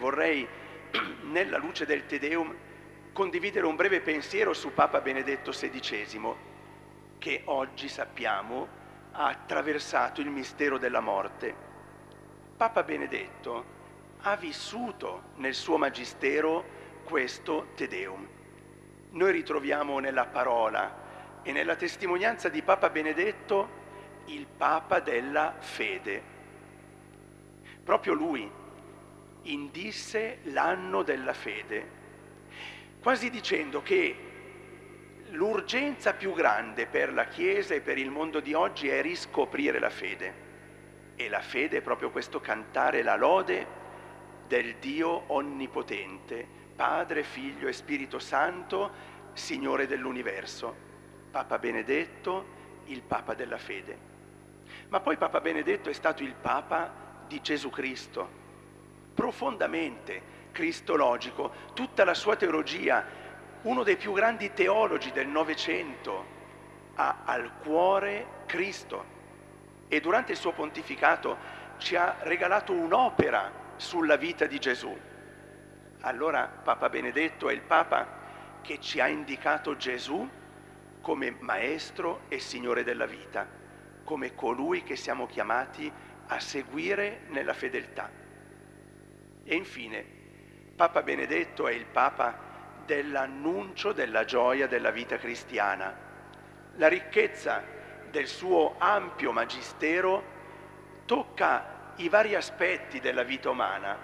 Vorrei, nella luce del Te Deum, condividere un breve pensiero su Papa Benedetto XVI, che oggi sappiamo ha attraversato il mistero della morte. Papa Benedetto ha vissuto nel suo magistero questo Te Deum. Noi ritroviamo nella parola e nella testimonianza di Papa Benedetto il Papa della fede. Proprio lui indisse l'anno della fede, quasi dicendo che l'urgenza più grande per la Chiesa e per il mondo di oggi è riscoprire la fede. E la fede è proprio questo cantare la lode del Dio onnipotente, Padre, Figlio e Spirito Santo, Signore dell'universo. Papa Benedetto, il Papa della fede. Ma poi Papa Benedetto è stato il Papa di Gesù Cristo, profondamente cristologico, tutta la sua teologia, uno dei più grandi teologi del Novecento, ha al cuore Cristo e durante il suo pontificato ci ha regalato un'opera sulla vita di Gesù. Allora Papa Benedetto è il Papa che ci ha indicato Gesù come Maestro e Signore della vita, come colui che siamo chiamati a seguire nella fedeltà. E infine, Papa Benedetto è il Papa dell'annuncio della gioia della vita cristiana. La ricchezza del suo ampio magistero tocca i vari aspetti della vita umana,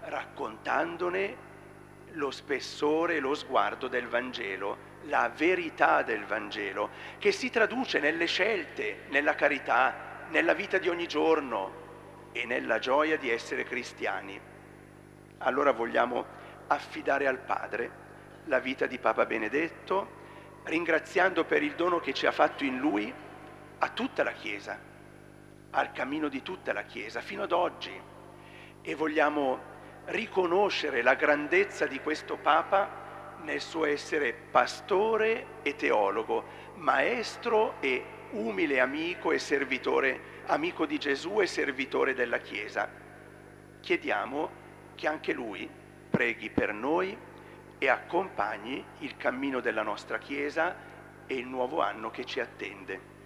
raccontandone lo spessore e lo sguardo del Vangelo, la verità del Vangelo, che si traduce nelle scelte, nella carità, nella vita di ogni giorno e nella gioia di essere cristiani. Allora vogliamo affidare al Padre la vita di Papa Benedetto, ringraziando per il dono che ci ha fatto in lui a tutta la Chiesa, al cammino di tutta la Chiesa, fino ad oggi. E vogliamo riconoscere la grandezza di questo Papa nel suo essere pastore e teologo, maestro e umile amico e servitore, amico di Gesù e servitore della Chiesa. Chiediamo che anche lui preghi per noi e accompagni il cammino della nostra Chiesa e il nuovo anno che ci attende.